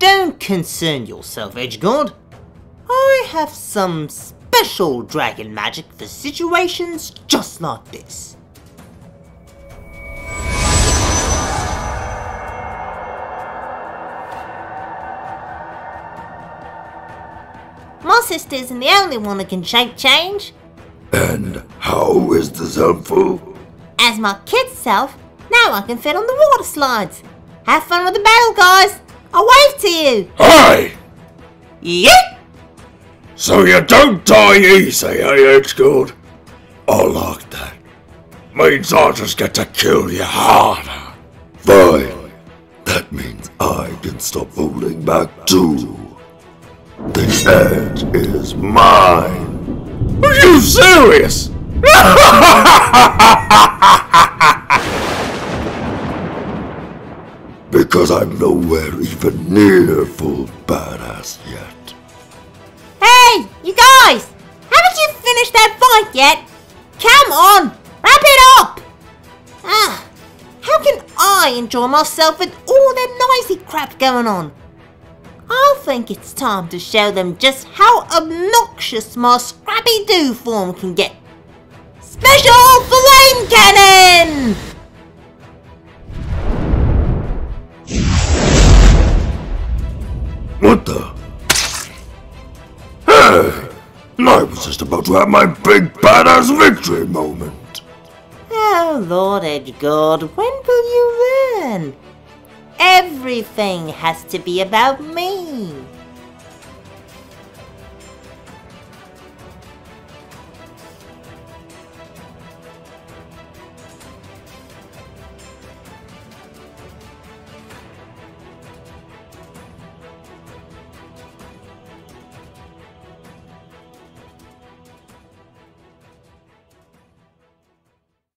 Don't concern yourself, Edgeguard. I have some special dragon magic for situations just like this. My sister isn't the only one that can shape change. And how is this helpful? As my kid self, now I can fit on the water slides. Have fun with the battle, guys. I'll wave to you. Hi! Yep! So you don't die easy, eh, Edgeguard? I like that. Means I just get to kill you harder. Fine. That means I can stop holding back too. The edge is mine. Are you serious? because I'm nowhere even near full badass yet. Hey, you guys! Haven't you finished that fight yet? Come on, wrap it up! Ah, how can I enjoy myself with all that noisy crap going on? I think it's time to show them just how obnoxious my Scrappy Doo form can get. Special Flame Cannon! What the? Hey! I was just about to have my big badass victory moment. Oh, Lord Edgeguard, when will you learn? Everything has to be about me.